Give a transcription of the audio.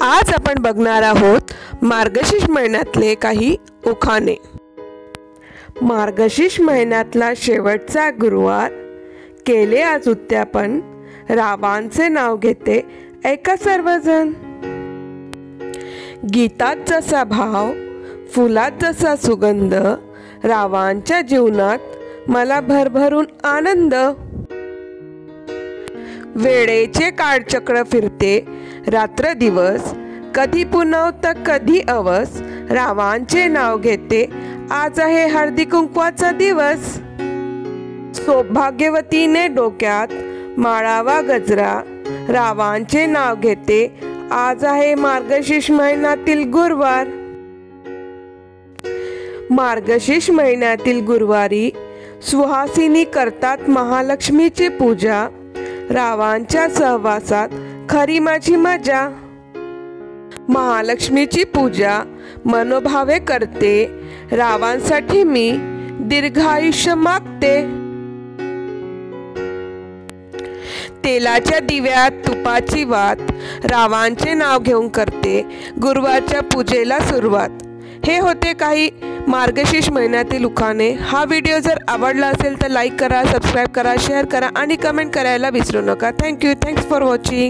आज आपण बघणार आहोत मार्गशीर्ष महिन्यातले काही उखाणे. मार्गशीर्ष महिन्यातला शेवटचा गुरुवार. केले आज उद्यापन. रावांचे नाव घेते ऐका सर्वजण. गीतात जसा भाव फुलात जसा सुगंध रावांच्या जीवनात मला भरभरून आनंद. वेळेचे काळचक्र फिरते रात्र दिवस कधी पुनव तर कधी अवस रावांचे नाव घेते आज आहे हळदी कुंकवाचा दिवस. सौभाग्यवतीने डोक्यात माळावा गजरा रावांचे नाव घेते आज आहे मार्गशीर्ष महिन्यातील गुरुवार. मार्गशीर्ष महिन्यातील गुरुवारी सुहासिनी करतात महालक्ष्मीची पूजा रावांच्या सहवासात खरी माझी मजा. महालक्ष्मीची पूजा मनोभावे करते. रावांसाठी मी दीर्घायुष्य मागते. तेलाच्या दिव्यात तुपाची वात रावांचे नाव घेऊन करते. गुरुवारच्या पूजेला सुरुवात. हे होते काही मार्गशीर्ष महिन्यातील उखाणे. हा व्हिडिओ जर आवडला असेल तर लाईक करा सबस्क्राईब करा शेअर करा आणि कमेंट करायला विसरू नका. Thank you thanks for watching